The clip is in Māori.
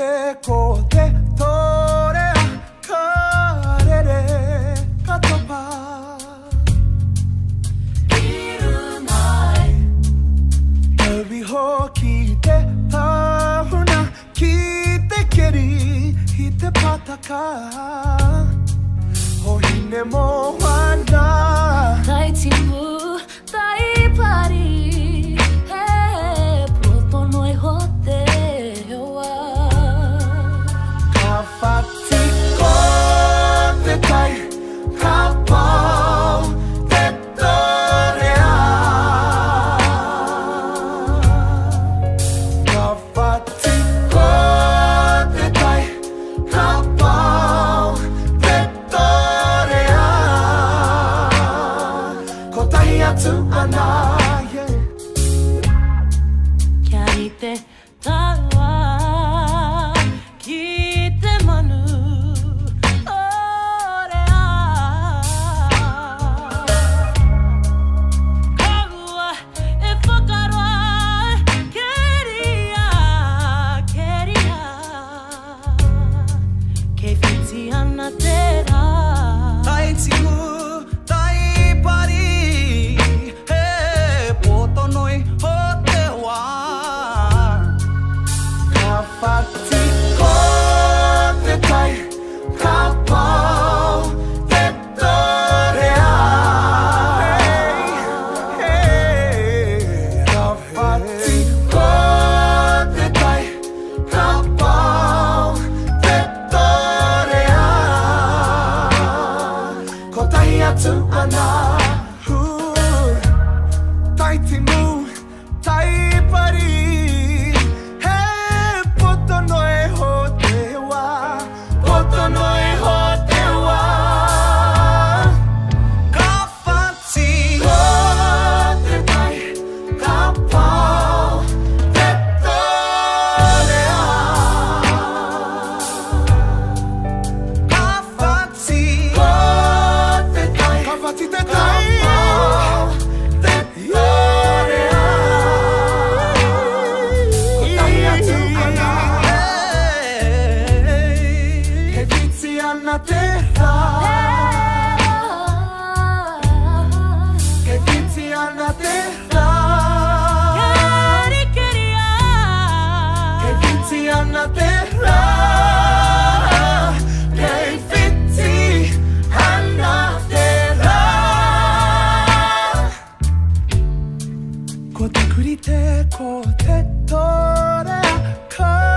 でこてとれかれれかとばいるない指ほきてたふなきてけりひてぱたかおひねもは there. to Anna. Ooh, ana te ha Ke kiti ana te ha Kari kiri a Ke kiti ana te ha Ko te kuri te ko te tora kai